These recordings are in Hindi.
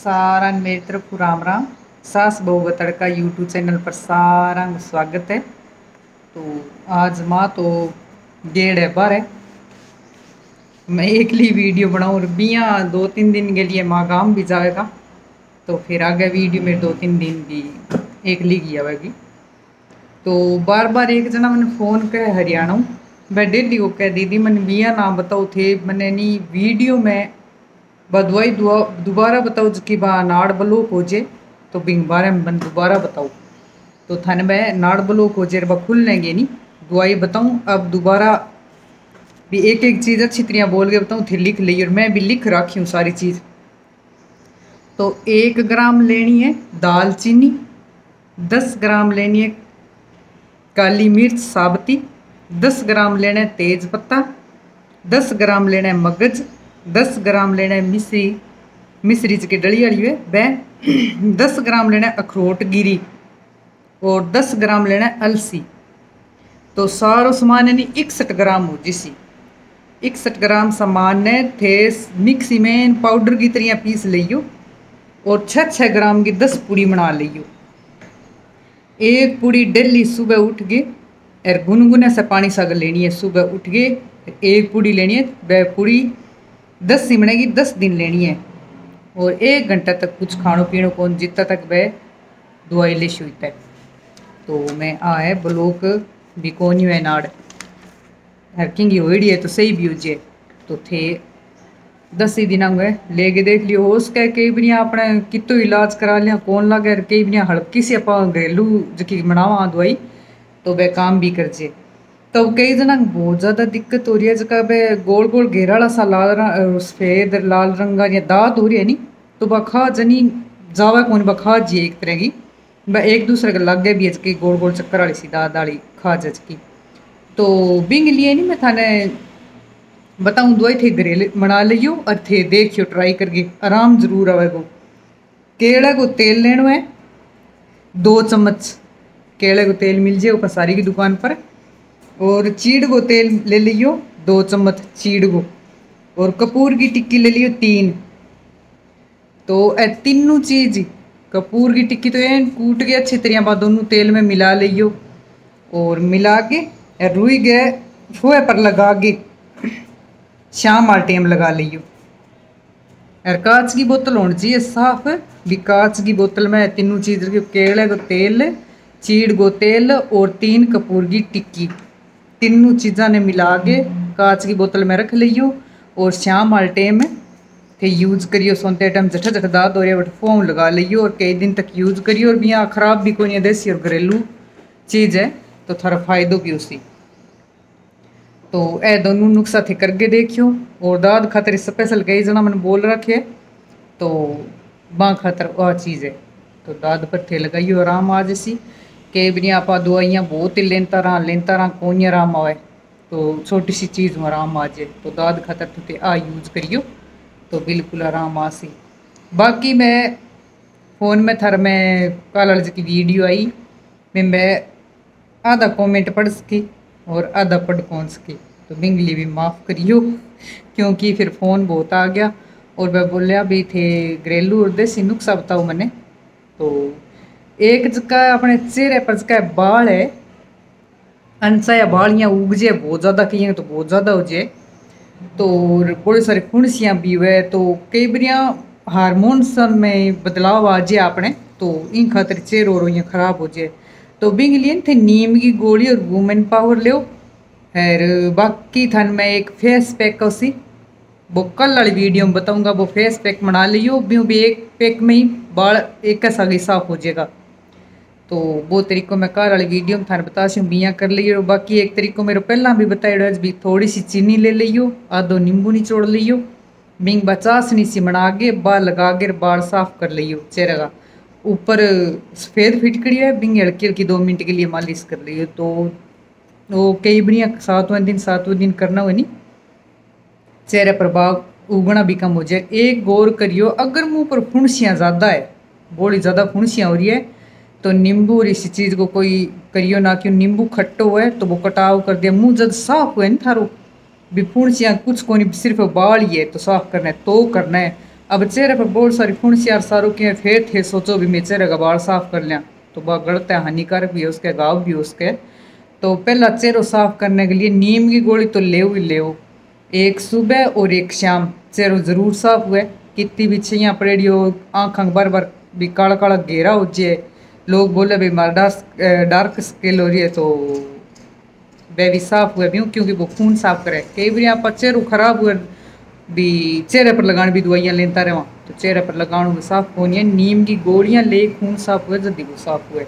सारा मेरी तरफ़ राम राम। सास बहू का तड़का यूट्यूब चैनल पर सारा का स्वागत है। तो आज माँ तो डेढ़ है बार है। मैं एक ली वीडियो बनाऊँ और बिया दो तीन दिन के लिए माँ काम भी जाएगा। तो फिर आगे वीडियो में दो तीन दिन भी एक ली गई आवेगी। तो बार बार एक जना मैंने फ़ोन कर हरियाणा मैं डेली को कह, दीदी, मैंने बिया ना बताओ थे, मैंने नहीं वीडियो में बदवाई दोबारा बताओ कि बा नाड़ ब्लॉक हो जे तो बिंग बारे में दोबारा बताओ। तो थाने में नाड़ ब्लॉक हो जे खुल लेंगे नहीं। दुआई बताऊँ, अब दोबारा भी एक एक चीज़ अच्छी तरह बोल के बताऊँ थे लिख ली और मैं भी लिख रखी हूँ सारी चीज़। तो एक ग्राम लेनी है दालचीनी दस ग्राम लेनी है काली मिर्च साबती, दस ग्राम लेना है तेज पत्ता, दस ग्राम लेना है मगज़ दस ग्राम लेना है मिश्री मिश्री च डली वाली है वह दस ग्राम लेना है अखरोट गिरी और दस ग्राम लेना है अलसी। तो सारो सामान यानी इकसठ ग्राम हो जिसी। इकसठ ग्राम सामान ने थे मिक्सी में पाउडर की तरह पीस लियो और छः छः ग्राम की दस पूड़ी बना लियो एक पूड़ी डेली सुबह उठ के और गुनगुने से पानी सग लेनी है सुबह उठ के एक पूड़ी लेनी है, वह पूड़ी दस सिमणे की दस दिन लेनी है। और एक घंटा तक कुछ खानो पीनो कौन जितना तक वह दवाई ले शुई है। तो मैं आए ब्लॉक भी कौन है नाड़ हरकिंग होड़ी है तो सही भी हो तो थे दस ही दिन हुए लेके देख लियो हो उसके कई भी अपने कितो इलाज करा लिया, कौन लगे कई भी हल्की सी आप घरेलू जी बनावा दवाई तो वह काम भी कर जे तो कई जना बहुत ज़्यादा दिक्कत हो रही है जगह पे गोल गोल घेरा सा लाल सफ़ेद लाल रंगा या दाद हो रही है नी तो बखा जनी जावा कौन बखा जी एक तरह की एक दूसरे के लागे भी अचकी गोल गोल चक्कर वाली सी दाद वाली खाज अचकी तो बिंग लिए नहीं मैं थाने बताऊँ दवाई थे घरेले बना लियो और थे देखियो ट्राई करके, आराम ज़रूर आवेगो केड़ा को तेल लेना है, दो चम्मच केले को तेल मिल जाए, ऊपर सारी की दुकान पर। और चीड़ को तेल ले लियो, दो चम्मच चीड़ को और कपूर की टिक्की ले लियो, तीन। तो ए तीनों चीज़, कपूर की टिक्की तो ये कूट के अच्छी तरह बाद दोनों तेल में मिला लियो। और मिला के रुई गए फुए पर लगा के शाम वाल टेम लगा लियो। और कांच की बोतल होनी चाहिए साफ़, भी कांच की बोतल में तीनों चीज़ केले को तेल, चीड़ को तेल और तीन कपूर की टिक्की। तीनों चीज़ा ने मिला के कांच की बोतल में रख लियो और शाम वाले टाइम थे यूज़ करियो, सोते टाइम जठा जठा दाद हो रहा फोम लगा लियो और कई दिन तक यूज़ करियो और भी खराब भी कोई देसी और घरेलू चीज़ है तो थोड़ा फायदो भी उसी। तो ए दोनों नुस्खा थे करके देखियो और दाद खातर स्पेशल कई जना मैंने बोल रखे तो बाँ खातर वह चीज़ है। तो दाद पर थे लगाइयो, आराम आ जैसी आप दवाइयाँ बहुत ही लेनता रहा लेनता रहा कौन आराम आए तो छोटी सी चीज़ में आराम आ जाए तो दाद खातर तुते आ यूज़ करियो तो बिल्कुल आराम आ सी बाकी मैं फ़ोन में थर मैं कल की वीडियो आई मैं मैं आधा कमेंट पढ़ सकी और आधा पढ़ कौन सकी तो बिंगली भी माफ़ करियो क्योंकि फिर फ़ोन बहुत आ गया और मैं बोलिया भी थे घरेलू और देसी नुस्खा बताओ मैंने तो एक जगह अपने चेहरे पर जगह बाल है अनसा या बाल यहाँ उग जाए बहुत ज़्यादा कहीं तो बहुत ज़्यादा हो जाए। तो बड़े सारे फुणसियाँ भी हुए तो कई बारिया हारमोन्स में बदलाव आ जाए अपने तो इन खातर चेहरो और यहाँ खराब हो जाए। तो बिंग लिए थे नीम की गोली और वुमेन पावर लियो। और बाकी थन मैं एक फेस पैक उसी वो कल वाली वीडियो में बताऊँगा, वो फेस पैक बना लियो, भी एक पैक में ही बाल एक ऐसा साफ़ हो जाएगा। तो वो तरीकों मैं घर वाली वीडियो में थाने बता सी बिया कर लियो बाकी एक तरीको मेरे पहला भी बताया भी थोड़ी सी चीनी ले लियो आधो नींबू निचोड़ लियो बिंग बचासनी सी बना के बाल लगा के बाल साफ़ कर लियो चेहरे का ऊपर सफ़ेद फिटकड़ी है, बिंग हल्की हल्की दो मिनट के लिए मालिश कर लियो तो वो कई बढ़िया सातवें दिन सातवें दिन करना हुआ नहीं चेहरे पर बाग उगना भी कम हो जाए। एक गौर करियो, अगर मुँह पर फुंसियाँ ज़्यादा है बड़ी ज़्यादा फुंसियाँ हो रही है तो नींबू और इसी चीज़ को कोई करियो ना क्यों नींबू खट्टो है तो वो कटाव कर दिया। मुँह जब साफ़ हुए ना थारो, भी पूर्ण कुछ को नहीं सिर्फ़ बाल ही है तो साफ़ करना है तो करना है। अब चेहरे पर बहुत सारी फुंसियार सारों की फिर थे, सोचो भी मैं चेहरे का बाल साफ़ कर लिया। तो वह गलत है, हानिकारक भी है उसके, गाँव भी उसके। तो पहला चेहरा साफ़ करने के लिए नीम की गोली तो ले ही ले एक सुबह और एक शाम चेहरा ज़रूर साफ़ हुए। कितनी भी छैया पड़ेड़ी हो आँख बार बार भी काला काला घेरा हो जाए लोग बोले, भाई, मारा डार्क स्किल हो रही है तो भी साफ़ हुए भी क्योंकि वो खून साफ़ करे। कई बार आप चेहरों खराब हुए, भी चेहरे पर लगाने भी दवाइयाँ लेता रहे। तो चेहरे पर लगाने में साफ़ होनी है। नीम की गोलियाँ ले, खून साफ़ हुए, जल्दी वो साफ़ हुए।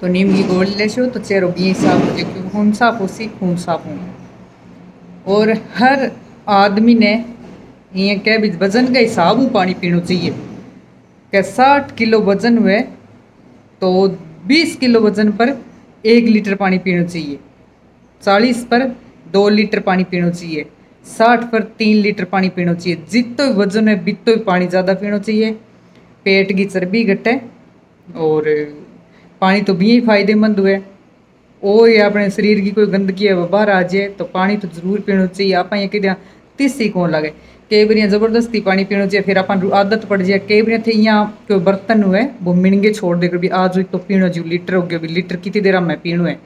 तो नीम की गोली ले तो चेहरा भी साफ़ हो जाए, क्योंकि खून साफ़ हो सी, खून साफ़ हो और हर आदमी ने ये कह भी वज़न का हिसाब पानी पीना चाहिए। क्या साठ किलो वज़न हुए तो बीस किलो वज़न पर एक लीटर पानी पीना चाहिए। चालीस पर दो लीटर पानी पीना चाहिए। साठ पर तीन लीटर पानी पीना चाहिए। जितो वज़न है, बितो पानी ज़्यादा पीना चाहिए। पेट की चर्बी घटे और पानी तो भी फ़ायदेमंद हुए। ओ या अपने शरीर की कोई गंदगी है बाहर आ जाए तो पानी तो ज़रूर पीना चाहिए। आप ये कि तीसी कौन लगे? कई बार ज़बरदस्ती पानी पीना चाहिए फिर अपन आदत पड़ जाए कई बार यहाँ कोई बर्तन हुए वो मिणगे छोड़ देकर भी आज तो पीना जो लीटर हो गया भी लीटर कितनी देर में पीणु है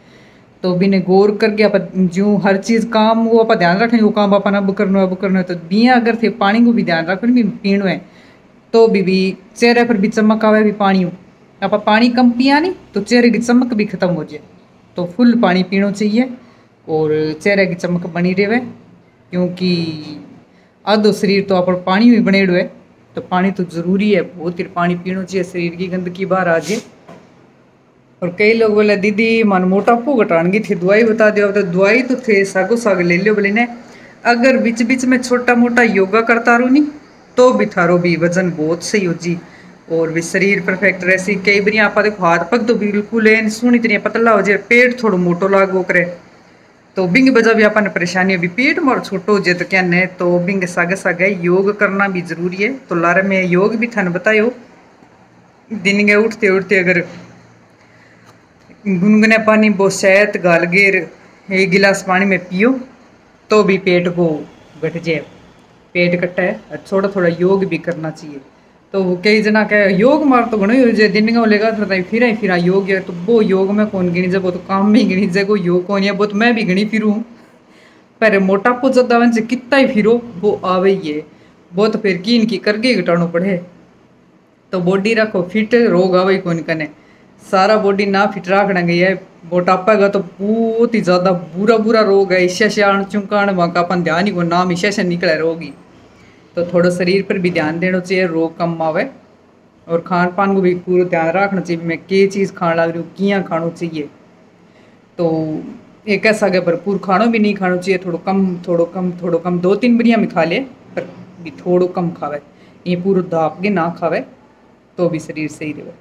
तो बिने गौर करके आप जो हर चीज़ काम वो आप ध्यान रखें वो काम अपन अब करना है अब करना है तो बिया अगर थे पानी को भी ध्यान रखें भी पीणु है तो भी भी चेहरे पर भी चमक आवे भी पानी आप पानी कम पिया नहीं तो चेहरे की चमक भी खत्म हो जाए तो फुल पानी पीना चाहिए और चेहरे की चमक बनी रहे क्योंकि आधो शरीर तो आप पानी भी बने है। तो पानी तो ज़रूरी है, बहुत ही पानी पीना चाहिए शरीर की गंदगी बाहर आ जाए। और कई लोग बोले, दीदी, मन मोटापो घटाने थी दवाई बता दियो। तो दवाई तो थे, सागो साग ले लियो बोले ने। अगर बीच बीच में छोटा मोटा योगा करता रू नहीं तो भी थारो भी वज़न बहुत सही हो जी। और भी शरीर परफेक्ट रहे कई बार आप देखो हाथ पग तो बिल्कुल सुनी तरह पतला हो जाए, पेट थोड़ा मोटो लागो करे। तो बिंग बजा भी अपन परेशानी अभी पेट मोर छोटो जाए तो क्या नहीं तो बिंग सागे सागे योग करना भी ज़रूरी है। तो लारे में योग भी थाने बतायो। दिन के उठते उठते अगर गुनगुने पानी वो शहद गाल गिर, एक गिलास पानी में पियो तो भी पेट को घट जाए। पेट कटा है थोड़ा थोड़ा योग भी करना चाहिए। तो कई जना कह, योग मार तो घणो हो जाए दिन लेगा फिर फिर फिर योग है तो वो योग में कौन गिनी जाए वो तो काम में गिनी जाए कोई योग कौन है वो तो मैं भी घनी फिरूँ। पर मोटापो ज़्यादा वन से कितना ही फिरो, वो आवे ही है। वो तो फिर की इनकी करके घटाना पड़े। तो बॉडी रखो, फिट रोग आवे कौन कने। सारा बॉडी ना फिट रखना गई है। मोटापा का तो बहुत ही ज़्यादा बुरा बुरा रोग है। ईशा शाण चुंकाण वहाँ का अपन ध्यान ही को नाम ईशा से निकले रोगी तो थोड़ा शरीर पर भी ध्यान देना चाहिए, रोग कम आवे। और खान पान को भी पूरा ध्यान रखना चाहिए मैं के चीज़ खाने लग रही हूँ, किया खाना चाहिए। तो एक ऐसा है भरपूर खाना भी नहीं खाना चाहिए, थोड़ा कम थोड़ा कम थोड़ा कम दो तीन बढ़िया में खा ले, पर भी थोड़ा कम खावे। ये पूरा धाप के ना खावे तो भी शरीर सही रहे।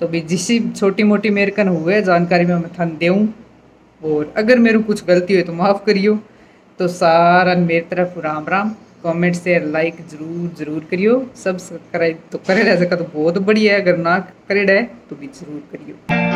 तो भी जिस छोटी मोटी मेरे कन हुए, जानकारी में मैं थन दूँ और अगर मेरे कुछ गलती हुई तो माफ़ करियो। तो सारा मेरी तरफ़ Ram Ram comment share like ज़रूर ज़रूर करियो। सब्सक्राइब तो करे रह सका तो बहुत बढ़िया है, अगर ना करे तो भी ज़रूर करियो।